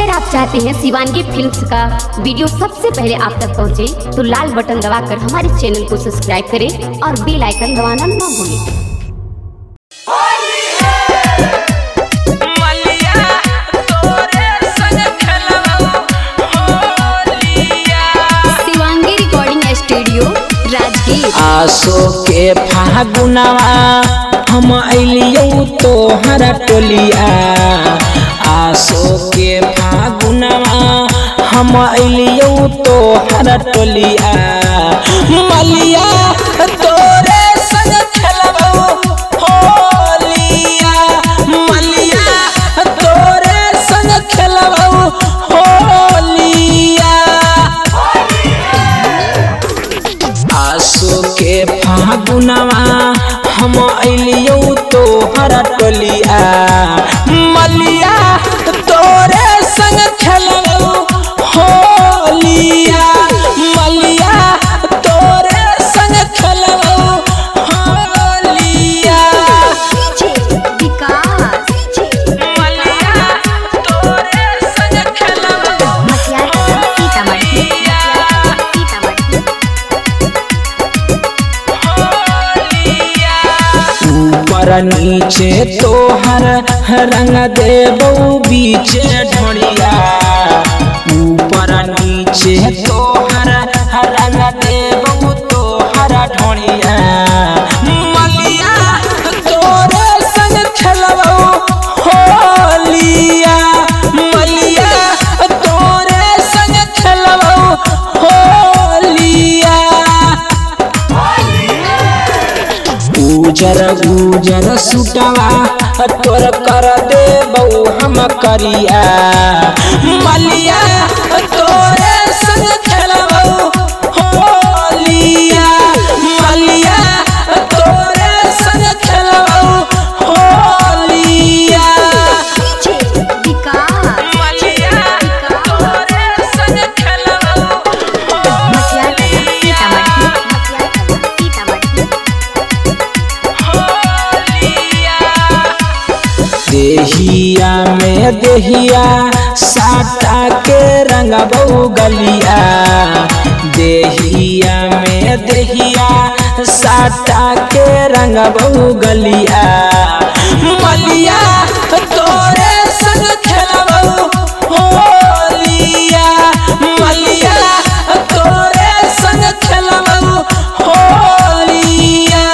अगर आप चाहते हैं शिवानगी फ़िल्म का वीडियो सबसे पहले आप तक पहुँचे, तो लाल बटन दबाकर हमारे चैनल को सब्सक्राइब करें और बेल आइकन दबाना ना भूलें। आसो के फागुनवा हम अलियौ तोहर टोलिया। आसो के फागुनवा हम अलियौ तोहर टोलिया। मलिया, तोरे संग खेलबो, होलिया। मलिया, तोरे संग खेलबो, होलिया। आसो के फागुनवा, हम अलियौ तोहर टोलिया। ऊपर नीचे तोहर रंग देव बीच ढोड़िया ऊपर नीचे तोहर उजर गुजर सुटवा तोर कर दे बऊ हम करिया। मलिया देहिया में देहिया साटा के रंग बहु गलिया देहिया में देहिया साटा के रंग बहु गलिया मलिया तोरे संग खेलबो होलिया मलिया तोरे संग खेलबो होलिया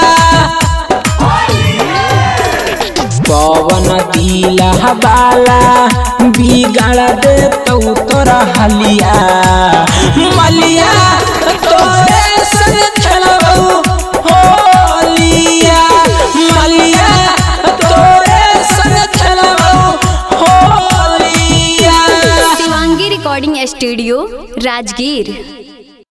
पवन दिला बाला बिगाड़ दे तौ तोरा हलिया। मलिया तोरे संग रिकॉर्डिंग स्टूडियो राजगीर।